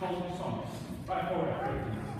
closing songs. Right.